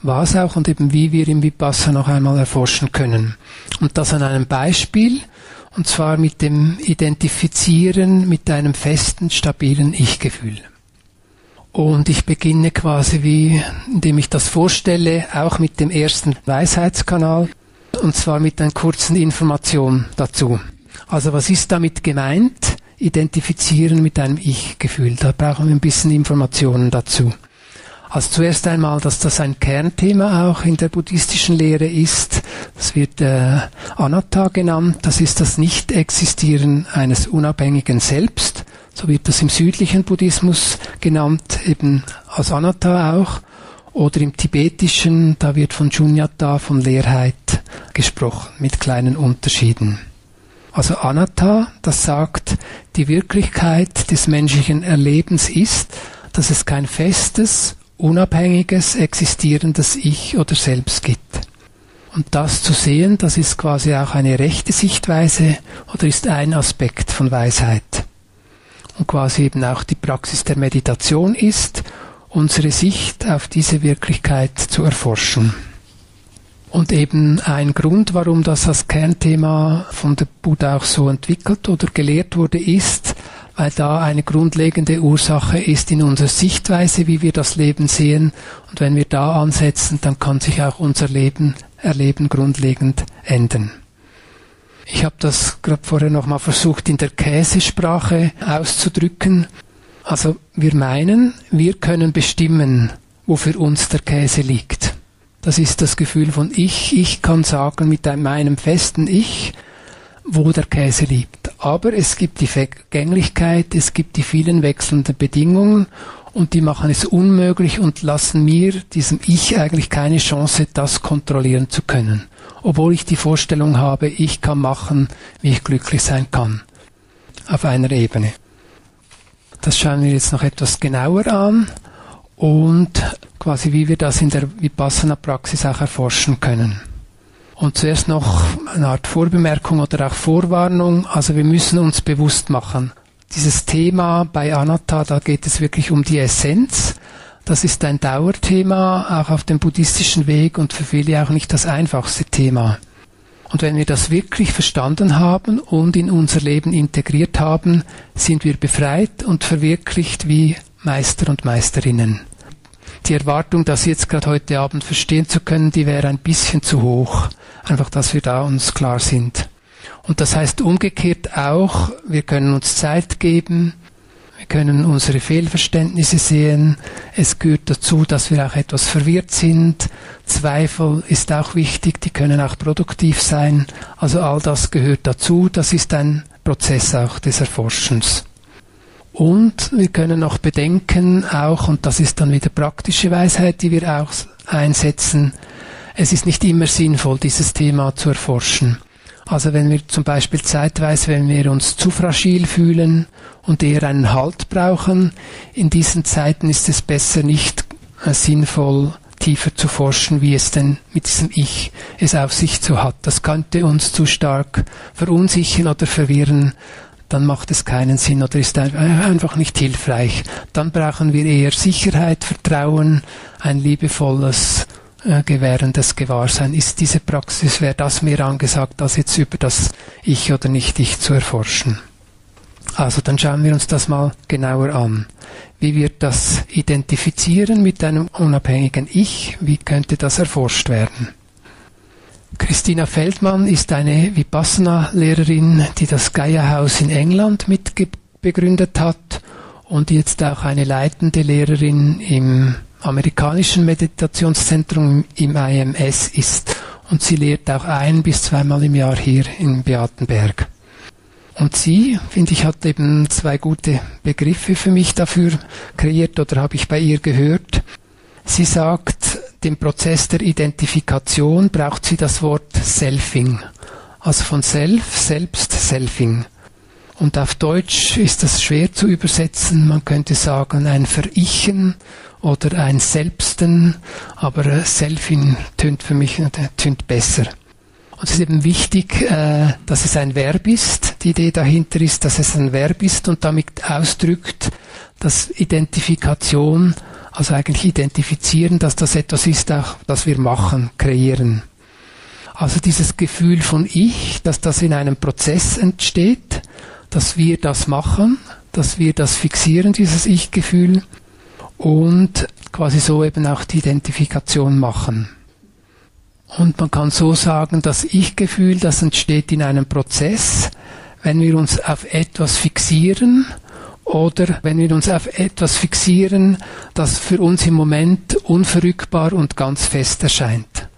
was auch und eben wie wir im Vipassana noch einmal erforschen können. Und das an einem Beispiel, und zwar mit dem Identifizieren mit einem festen, stabilen Ich-Gefühl. Und ich beginne quasi wie, indem ich das vorstelle, auch mit dem ersten Weisheitskanal, und zwar mit einer kurzen Information dazu. Also was ist damit gemeint? Identifizieren mit einem Ich-Gefühl. Da brauchen wir ein bisschen Informationen dazu. Also zuerst einmal, dass das ein Kernthema auch in der buddhistischen Lehre ist. Das wird äh, Anatta genannt. Das ist das Nicht-Existieren eines unabhängigen Selbst. So wird das im südlichen Buddhismus genannt, eben als Anatta auch. Oder im tibetischen, da wird von Shunyata, von Leerheit gesprochen, mit kleinen Unterschieden. Also Anatta, das sagt, die Wirklichkeit des menschlichen Erlebens ist, dass es kein festes, unabhängiges, existierendes Ich oder Selbst gibt. Und das zu sehen, das ist quasi auch eine rechte Sichtweise oder ist ein Aspekt von Weisheit. Und quasi eben auch die Praxis der Meditation ist, unsere Sicht auf diese Wirklichkeit zu erforschen. Und eben ein Grund, warum das als Kernthema von der Buddha auch so entwickelt oder gelehrt wurde, ist, weil da eine grundlegende Ursache ist in unserer Sichtweise, wie wir das Leben sehen. Und wenn wir da ansetzen, dann kann sich auch unser Leben, Erleben grundlegend ändern. Ich habe das gerade vorher nochmal versucht, in der Käsesprache auszudrücken. Also wir meinen, wir können bestimmen, wo für uns der Käse liegt. Das ist das Gefühl von Ich. Ich kann sagen mit meinem festen Ich, wo der Käse liegt. Aber es gibt die Vergänglichkeit, es gibt die vielen wechselnden Bedingungen und die machen es unmöglich und lassen mir, diesem Ich, eigentlich keine Chance, das kontrollieren zu können. Obwohl ich die Vorstellung habe, ich kann machen, wie ich glücklich sein kann. Auf einer Ebene. Das schauen wir jetzt noch etwas genauer an und quasi wie wir das in der Vipassana-Praxis auch erforschen können. Und zuerst noch eine Art Vorbemerkung oder auch Vorwarnung. Also wir müssen uns bewusst machen, dieses Thema bei Anatta, da geht es wirklich um die Essenz. Das ist ein Dauerthema, auch auf dem buddhistischen Weg und für viele auch nicht das einfachste Thema. Und wenn wir das wirklich verstanden haben und in unser Leben integriert haben, sind wir befreit und verwirklicht wie Meister und Meisterinnen die Erwartung, das jetzt gerade heute Abend verstehen zu können, die wäre ein bisschen zu hoch. Einfach, dass wir da uns klar sind. Und das heißt umgekehrt auch, wir können uns Zeit geben, wir können unsere Fehlverständnisse sehen. Es gehört dazu, dass wir auch etwas verwirrt sind. Zweifel ist auch wichtig, die können auch produktiv sein. Also all das gehört dazu. Das ist ein Prozess auch des Erforschens. Und wir können noch bedenken, auch, und das ist dann wieder praktische Weisheit, die wir auch einsetzen, es ist nicht immer sinnvoll, dieses Thema zu erforschen. Also wenn wir zum Beispiel zeitweise, wenn wir uns zu fragil fühlen und eher einen Halt brauchen, in diesen Zeiten ist es besser nicht äh, sinnvoll, tiefer zu forschen, wie es denn mit diesem Ich es auf sich zu hat. Das könnte uns zu stark verunsichern oder verwirren, dann macht es keinen Sinn oder ist einfach nicht hilfreich. Dann brauchen wir eher Sicherheit, Vertrauen, ein liebevolles, äh, gewährendes Gewahrsein. Ist diese Praxis, wäre das mehr angesagt, als jetzt über das Ich oder Nicht-Ich zu erforschen. Also dann schauen wir uns das mal genauer an. Wie wird das identifizieren mit einem unabhängigen Ich? Wie könnte das erforscht werden? Christina Feldmann ist eine Vipassana-Lehrerin, die das Gaia-Haus in England mitbegründet hat und jetzt auch eine leitende Lehrerin im amerikanischen Meditationszentrum im IMS ist. Und sie lehrt auch ein bis zweimal im Jahr hier in Beatenberg. Und sie, finde ich, hat eben zwei gute Begriffe für mich dafür kreiert oder habe ich bei ihr gehört. Sie sagt, dem Prozess der Identifikation braucht sie das Wort Selfing. Also von Self, Selbst, Selfing. Und auf Deutsch ist das schwer zu übersetzen. Man könnte sagen ein Verichen oder ein Selbsten, aber äh, Selfing tönt für mich äh, tönt besser. Und es ist eben wichtig, äh, dass es ein Verb ist. Die Idee dahinter ist, dass es ein Verb ist und damit ausdrückt, dass Identifikation also eigentlich identifizieren, dass das etwas ist, auch, das wir machen, kreieren. Also dieses Gefühl von Ich, dass das in einem Prozess entsteht, dass wir das machen, dass wir das fixieren, dieses Ich-Gefühl. Und quasi so eben auch die Identifikation machen. Und man kann so sagen, das Ich-Gefühl, das entsteht in einem Prozess, wenn wir uns auf etwas fixieren oder wenn wir uns auf etwas fixieren, das für uns im Moment unverrückbar und ganz fest erscheint.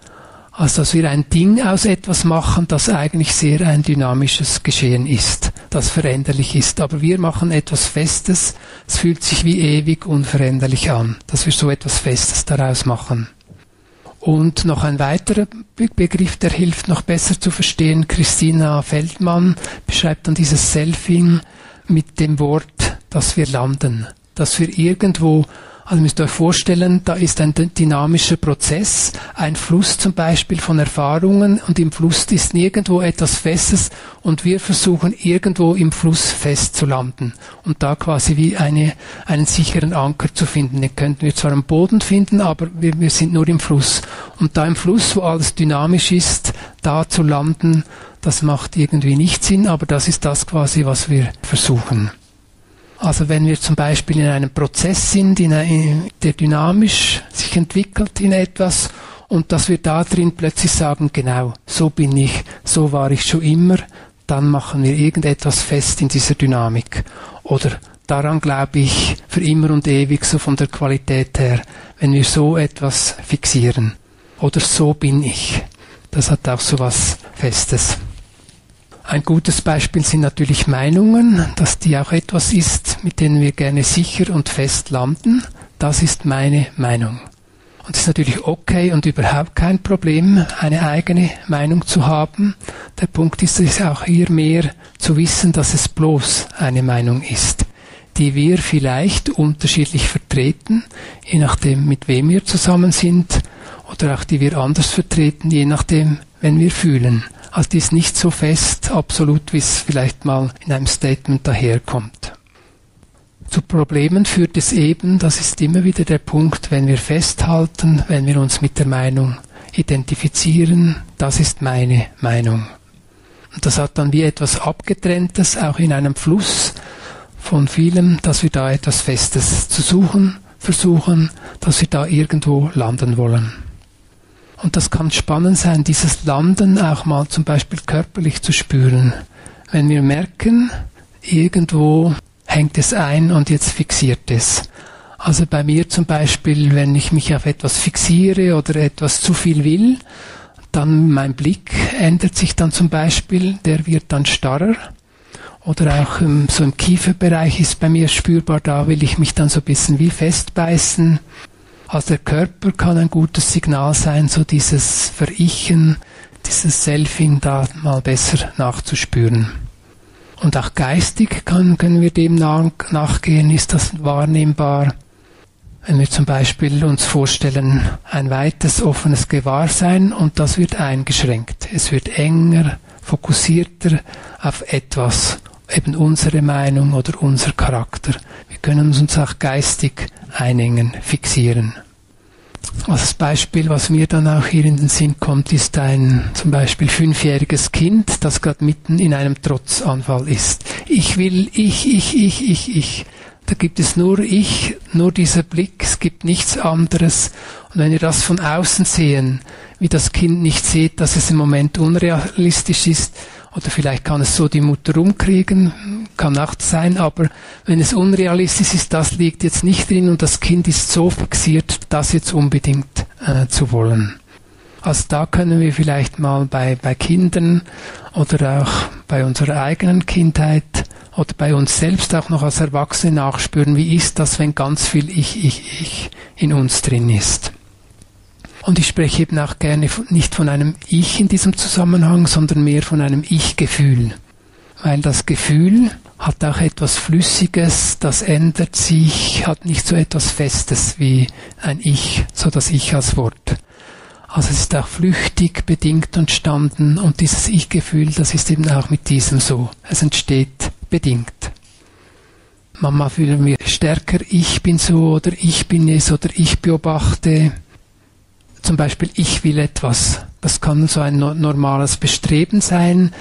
Also dass wir ein Ding aus etwas machen, das eigentlich sehr ein dynamisches Geschehen ist, das veränderlich ist. Aber wir machen etwas Festes, es fühlt sich wie ewig unveränderlich an, dass wir so etwas Festes daraus machen. Und noch ein weiterer Begriff, der hilft noch besser zu verstehen. Christina Feldmann beschreibt dann dieses Selfing mit dem Wort, dass wir landen, dass wir irgendwo also müsst ihr euch vorstellen, da ist ein dynamischer Prozess, ein Fluss zum Beispiel von Erfahrungen und im Fluss ist nirgendwo etwas Festes und wir versuchen irgendwo im Fluss fest zu landen und da quasi wie eine, einen sicheren Anker zu finden. Den könnten wir zwar am Boden finden, aber wir, wir sind nur im Fluss. Und da im Fluss, wo alles dynamisch ist, da zu landen, das macht irgendwie nicht Sinn, aber das ist das quasi, was wir versuchen. Also wenn wir zum Beispiel in einem Prozess sind, in ein, der dynamisch sich entwickelt in etwas und dass wir da drin plötzlich sagen, genau, so bin ich, so war ich schon immer, dann machen wir irgendetwas fest in dieser Dynamik. Oder daran glaube ich für immer und ewig, so von der Qualität her, wenn wir so etwas fixieren. Oder so bin ich. Das hat auch so was Festes. Ein gutes Beispiel sind natürlich Meinungen, dass die auch etwas ist, mit denen wir gerne sicher und fest landen. Das ist meine Meinung. Und es ist natürlich okay und überhaupt kein Problem, eine eigene Meinung zu haben. Der Punkt ist es auch hier mehr zu wissen, dass es bloß eine Meinung ist, die wir vielleicht unterschiedlich vertreten, je nachdem, mit wem wir zusammen sind, oder auch die wir anders vertreten, je nachdem, wenn wir fühlen. Also die ist nicht so fest, absolut, wie es vielleicht mal in einem Statement daherkommt. Zu Problemen führt es eben, das ist immer wieder der Punkt, wenn wir festhalten, wenn wir uns mit der Meinung identifizieren, das ist meine Meinung. Und das hat dann wie etwas Abgetrenntes, auch in einem Fluss von vielem, dass wir da etwas Festes zu suchen versuchen, dass wir da irgendwo landen wollen. Und das kann spannend sein, dieses Landen auch mal zum Beispiel körperlich zu spüren. Wenn wir merken, irgendwo hängt es ein und jetzt fixiert es. Also bei mir zum Beispiel, wenn ich mich auf etwas fixiere oder etwas zu viel will, dann mein Blick ändert sich dann zum Beispiel, der wird dann starrer. Oder auch so im Kieferbereich ist bei mir spürbar, da will ich mich dann so ein bisschen wie festbeißen. Also der Körper kann ein gutes Signal sein, so dieses Verichen, dieses Selfing da mal besser nachzuspüren. Und auch geistig kann, können wir dem nach, nachgehen, ist das wahrnehmbar. Wenn wir zum Beispiel uns vorstellen, ein weites offenes Gewahrsein und das wird eingeschränkt. Es wird enger, fokussierter auf etwas, eben unsere Meinung oder unser Charakter. Wir können uns auch geistig einengen, fixieren. Als Beispiel, was mir dann auch hier in den Sinn kommt, ist ein zum Beispiel fünfjähriges Kind, das gerade mitten in einem Trotzanfall ist. Ich will, ich, ich, ich, ich, ich. Da gibt es nur ich, nur dieser Blick, es gibt nichts anderes. Und wenn wir das von außen sehen, wie das Kind nicht sieht, dass es im Moment unrealistisch ist, oder vielleicht kann es so die Mutter umkriegen, kann auch sein, aber wenn es unrealistisch ist, das liegt jetzt nicht drin und das Kind ist so fixiert, das jetzt unbedingt äh, zu wollen. Also da können wir vielleicht mal bei, bei Kindern oder auch bei unserer eigenen Kindheit oder bei uns selbst auch noch als Erwachsene nachspüren, wie ist das, wenn ganz viel Ich, Ich, Ich in uns drin ist. Und ich spreche eben auch gerne nicht von einem Ich in diesem Zusammenhang, sondern mehr von einem Ich-Gefühl. Weil das Gefühl hat auch etwas Flüssiges, das ändert sich, hat nicht so etwas Festes wie ein Ich, so das Ich als Wort. Also es ist auch flüchtig, bedingt entstanden und dieses Ich-Gefühl, das ist eben auch mit diesem so. Es entsteht bedingt. Mama fühlen wir stärker, ich bin so oder ich bin es oder ich beobachte zum Beispiel, ich will etwas. Das kann so ein normales Bestreben sein.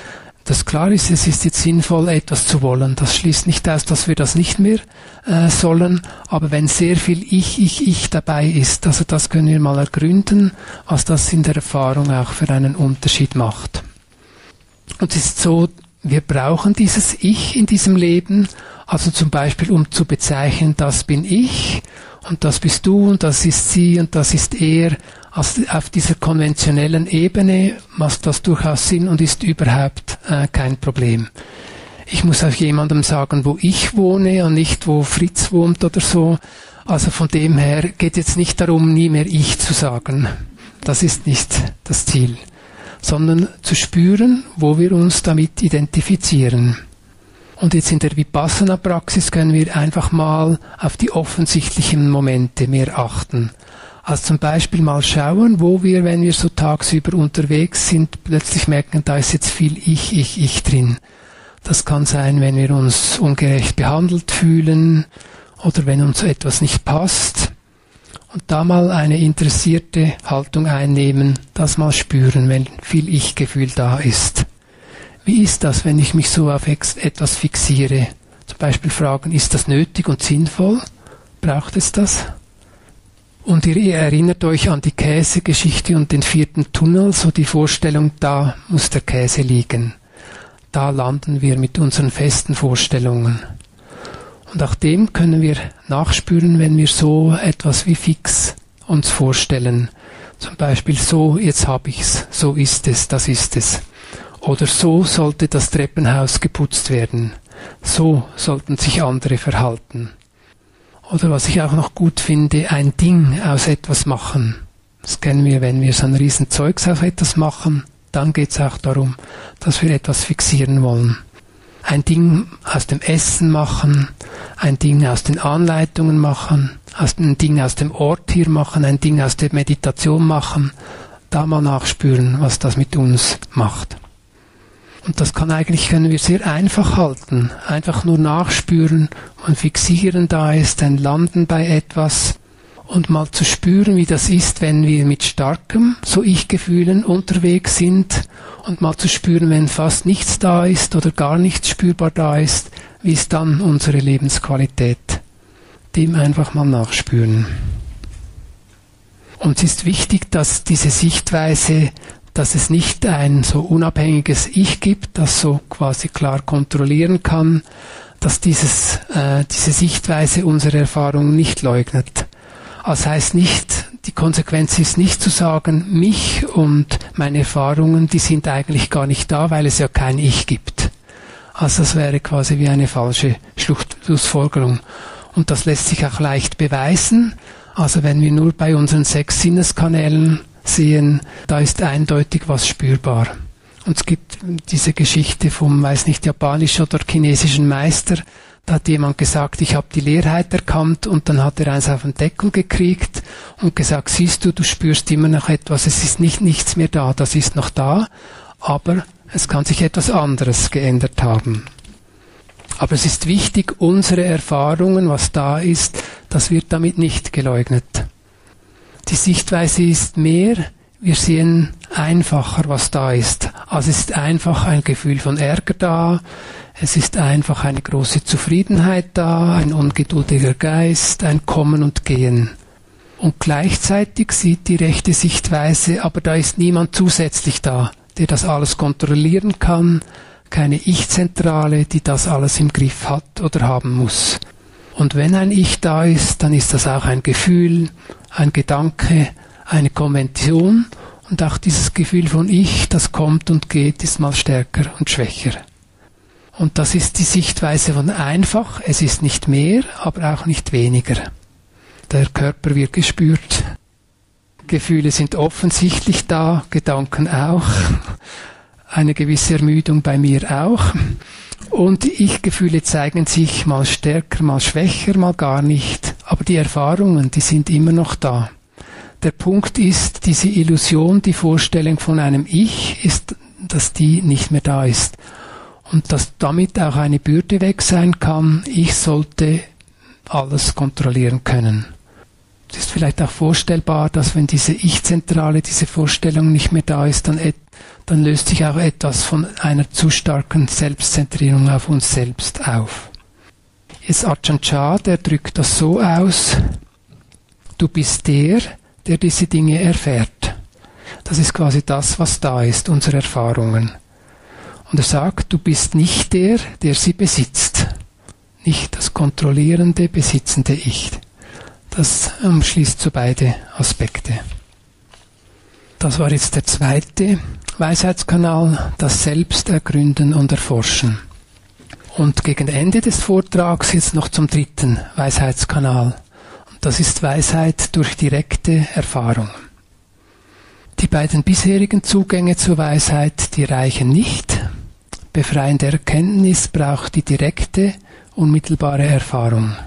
Gottes. Klar ist, es ist jetzt sinnvoll, etwas zu wollen. Das schließt nicht aus, dass wir das nicht mehr äh, sollen. Aber wenn sehr viel Ich, Ich, Ich dabei ist, also das können wir mal ergründen, was das in der Erfahrung auch für einen Unterschied macht. Und es ist so, wir brauchen dieses Ich in diesem Leben, also zum Beispiel um zu bezeichnen, das bin ich und das bist du und das ist sie und das ist er. Also auf dieser konventionellen Ebene macht das durchaus Sinn und ist überhaupt äh, kein Problem. Ich muss auch jemandem sagen, wo ich wohne und nicht, wo Fritz wohnt oder so. Also von dem her geht jetzt nicht darum, nie mehr ich zu sagen. Das ist nicht das Ziel, sondern zu spüren, wo wir uns damit identifizieren. Und jetzt in der Vipassana-Praxis können wir einfach mal auf die offensichtlichen Momente mehr achten. Also zum Beispiel mal schauen, wo wir, wenn wir so tagsüber unterwegs sind, plötzlich merken, da ist jetzt viel Ich, Ich, Ich drin. Das kann sein, wenn wir uns ungerecht behandelt fühlen oder wenn uns etwas nicht passt. Und da mal eine interessierte Haltung einnehmen, das mal spüren, wenn viel Ich-Gefühl da ist. Wie ist das, wenn ich mich so auf etwas fixiere? Zum Beispiel fragen, ist das nötig und sinnvoll? Braucht es das? Und ihr erinnert euch an die Käsegeschichte und den vierten Tunnel, so die Vorstellung, da muss der Käse liegen. Da landen wir mit unseren festen Vorstellungen. Und auch dem können wir nachspüren, wenn wir so etwas wie fix uns vorstellen. Zum Beispiel so, jetzt hab ich's, so ist es, das ist es. Oder so sollte das Treppenhaus geputzt werden. So sollten sich andere verhalten. Oder was ich auch noch gut finde, ein Ding aus etwas machen. Das kennen wir, wenn wir so ein riesen Zeugs aus etwas machen, dann geht es auch darum, dass wir etwas fixieren wollen. Ein Ding aus dem Essen machen, ein Ding aus den Anleitungen machen, ein Ding aus dem Ort hier machen, ein Ding aus der Meditation machen, da mal nachspüren, was das mit uns macht. Und das kann eigentlich, können wir sehr einfach halten. Einfach nur nachspüren und fixieren da ist, ein Landen bei etwas und mal zu spüren, wie das ist, wenn wir mit starkem, so Ich-Gefühlen unterwegs sind und mal zu spüren, wenn fast nichts da ist oder gar nichts spürbar da ist, wie ist dann unsere Lebensqualität. Dem einfach mal nachspüren. Und es ist wichtig, dass diese Sichtweise dass es nicht ein so unabhängiges Ich gibt, das so quasi klar kontrollieren kann, dass dieses, äh, diese Sichtweise unsere Erfahrung nicht leugnet. Das heißt nicht, die Konsequenz ist nicht zu sagen, mich und meine Erfahrungen, die sind eigentlich gar nicht da, weil es ja kein Ich gibt. Also das wäre quasi wie eine falsche Schlussfolgerung. Und das lässt sich auch leicht beweisen. Also wenn wir nur bei unseren sechs Sinneskanälen sehen, da ist eindeutig was spürbar. Und es gibt diese Geschichte vom, weiß nicht, japanischen oder chinesischen Meister, da hat jemand gesagt, ich habe die Leerheit erkannt und dann hat er eins auf den Deckel gekriegt und gesagt, siehst du, du spürst immer noch etwas, es ist nicht nichts mehr da, das ist noch da, aber es kann sich etwas anderes geändert haben. Aber es ist wichtig, unsere Erfahrungen, was da ist, das wird damit nicht geleugnet. Die Sichtweise ist mehr, wir sehen einfacher, was da ist. Also es ist einfach ein Gefühl von Ärger da, es ist einfach eine große Zufriedenheit da, ein ungeduldiger Geist, ein Kommen und Gehen. Und gleichzeitig sieht die rechte Sichtweise, aber da ist niemand zusätzlich da, der das alles kontrollieren kann, keine Ich-Zentrale, die das alles im Griff hat oder haben muss. Und wenn ein Ich da ist, dann ist das auch ein Gefühl, ein Gedanke, eine Konvention und auch dieses Gefühl von Ich, das kommt und geht, ist mal stärker und schwächer. Und das ist die Sichtweise von einfach, es ist nicht mehr, aber auch nicht weniger. Der Körper wird gespürt, Gefühle sind offensichtlich da, Gedanken auch, eine gewisse Ermüdung bei mir auch. Und Ich-Gefühle zeigen sich mal stärker, mal schwächer, mal gar nicht. Aber die Erfahrungen, die sind immer noch da. Der Punkt ist, diese Illusion, die Vorstellung von einem Ich, ist, dass die nicht mehr da ist. Und dass damit auch eine Bürde weg sein kann. Ich sollte alles kontrollieren können. Es ist vielleicht auch vorstellbar, dass wenn diese Ich-Zentrale, diese Vorstellung nicht mehr da ist, dann, dann löst sich auch etwas von einer zu starken Selbstzentrierung auf uns selbst auf. Jetzt Ajahn Chah, der drückt das so aus, du bist der, der diese Dinge erfährt. Das ist quasi das, was da ist, unsere Erfahrungen. Und er sagt, du bist nicht der, der sie besitzt. Nicht das kontrollierende, besitzende Ich. Das umschließt so beide Aspekte. Das war jetzt der zweite Weisheitskanal, das Selbst ergründen und erforschen. Und gegen Ende des Vortrags jetzt noch zum dritten Weisheitskanal. Und das ist Weisheit durch direkte Erfahrung. Die beiden bisherigen Zugänge zur Weisheit, die reichen nicht, Befreiende Erkenntnis braucht die direkte, unmittelbare Erfahrung.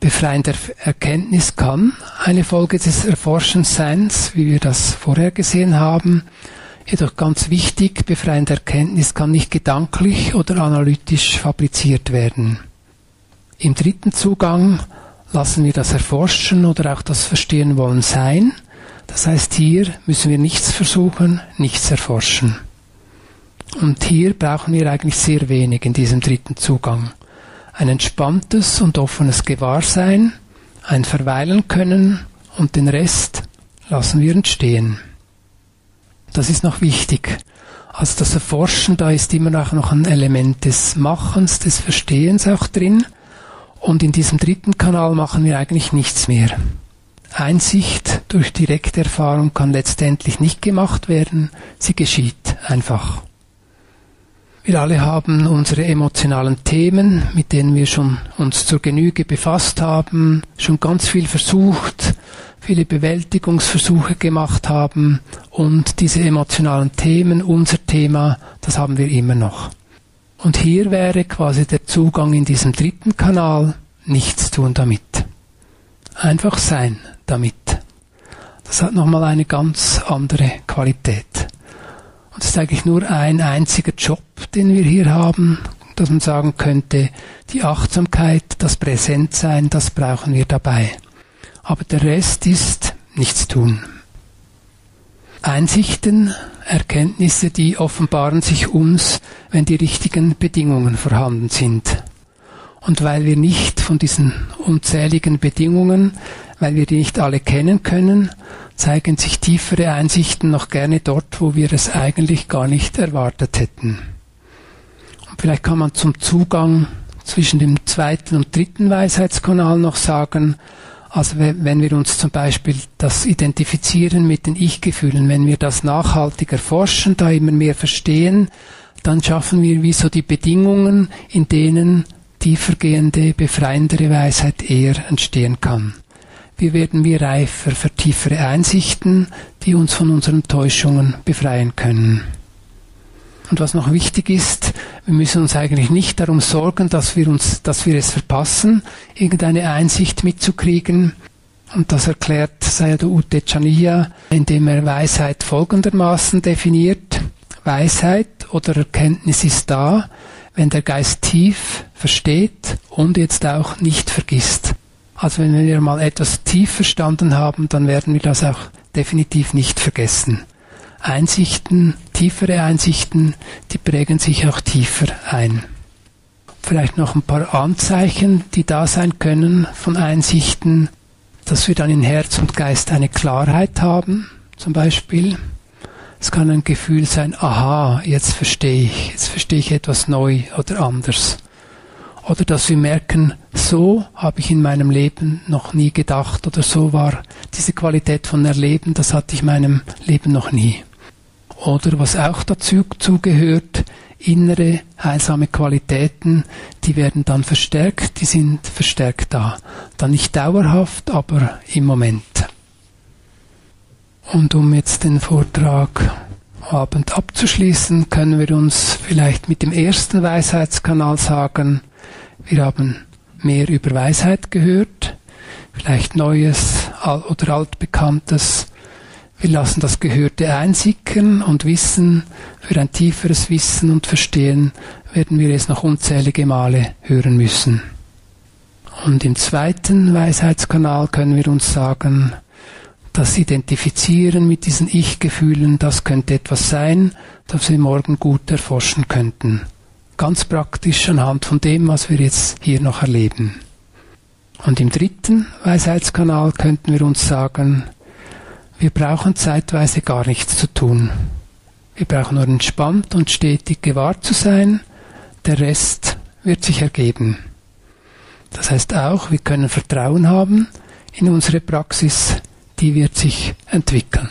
Befreiende Erkenntnis kann eine Folge des Erforschens sein, wie wir das vorher gesehen haben. Jedoch ganz wichtig, befreiende Erkenntnis kann nicht gedanklich oder analytisch fabriziert werden. Im dritten Zugang lassen wir das Erforschen oder auch das Verstehen wollen sein. Das heißt, hier müssen wir nichts versuchen, nichts erforschen. Und hier brauchen wir eigentlich sehr wenig in diesem dritten Zugang. Ein entspanntes und offenes Gewahrsein, ein Verweilen können und den Rest lassen wir entstehen. Das ist noch wichtig. Also das Erforschen, da ist immer noch ein Element des Machens, des Verstehens auch drin. Und in diesem dritten Kanal machen wir eigentlich nichts mehr. Einsicht durch direkte Erfahrung kann letztendlich nicht gemacht werden, sie geschieht einfach. Wir alle haben unsere emotionalen Themen, mit denen wir schon uns zur Genüge befasst haben, schon ganz viel versucht, viele Bewältigungsversuche gemacht haben und diese emotionalen Themen, unser Thema, das haben wir immer noch. Und hier wäre quasi der Zugang in diesem dritten Kanal, nichts tun damit. Einfach sein damit. Das hat nochmal eine ganz andere Qualität. Und es ist eigentlich nur ein einziger Job, den wir hier haben, dass man sagen könnte, die Achtsamkeit, das Präsentsein, das brauchen wir dabei. Aber der Rest ist nichts tun. Einsichten, Erkenntnisse, die offenbaren sich uns, wenn die richtigen Bedingungen vorhanden sind. Und weil wir nicht von diesen unzähligen Bedingungen, weil wir die nicht alle kennen können, zeigen sich tiefere Einsichten noch gerne dort, wo wir es eigentlich gar nicht erwartet hätten. Und vielleicht kann man zum Zugang zwischen dem zweiten und dritten Weisheitskanal noch sagen, also wenn wir uns zum Beispiel das Identifizieren mit den Ich-Gefühlen, wenn wir das nachhaltig erforschen, da immer mehr verstehen, dann schaffen wir wie so die Bedingungen, in denen tiefergehende, befreiendere Weisheit eher entstehen kann. Wie werden wir reifer für tiefere Einsichten, die uns von unseren Täuschungen befreien können? Und was noch wichtig ist, wir müssen uns eigentlich nicht darum sorgen, dass wir uns, dass wir es verpassen, irgendeine Einsicht mitzukriegen. Und das erklärt Sayadaw Ute Chaniya, indem er Weisheit folgendermaßen definiert. Weisheit oder Erkenntnis ist da, wenn der Geist tief versteht und jetzt auch nicht vergisst. Also wenn wir mal etwas tief verstanden haben, dann werden wir das auch definitiv nicht vergessen. Einsichten, tiefere Einsichten, die prägen sich auch tiefer ein. Vielleicht noch ein paar Anzeichen, die da sein können von Einsichten, dass wir dann in Herz und Geist eine Klarheit haben, zum Beispiel. Es kann ein Gefühl sein, aha, jetzt verstehe ich, jetzt verstehe ich etwas neu oder anders oder dass wir merken, so habe ich in meinem Leben noch nie gedacht oder so war diese Qualität von Erleben, das hatte ich in meinem Leben noch nie. Oder was auch dazu zugehört, innere heilsame Qualitäten, die werden dann verstärkt, die sind verstärkt da. Dann nicht dauerhaft, aber im Moment. Und um jetzt den Vortrag Abend abzuschließen, können wir uns vielleicht mit dem ersten Weisheitskanal sagen, wir haben mehr über Weisheit gehört, vielleicht Neues oder Altbekanntes. Wir lassen das Gehörte einsickern und wissen, für ein tieferes Wissen und Verstehen werden wir es noch unzählige Male hören müssen. Und im zweiten Weisheitskanal können wir uns sagen, das Identifizieren mit diesen Ich-Gefühlen, das könnte etwas sein, das wir morgen gut erforschen könnten. Ganz praktisch anhand von dem, was wir jetzt hier noch erleben. Und im dritten Weisheitskanal könnten wir uns sagen, wir brauchen zeitweise gar nichts zu tun. Wir brauchen nur entspannt und stetig gewahrt zu sein, der Rest wird sich ergeben. Das heißt auch, wir können Vertrauen haben in unsere Praxis, die wird sich entwickeln.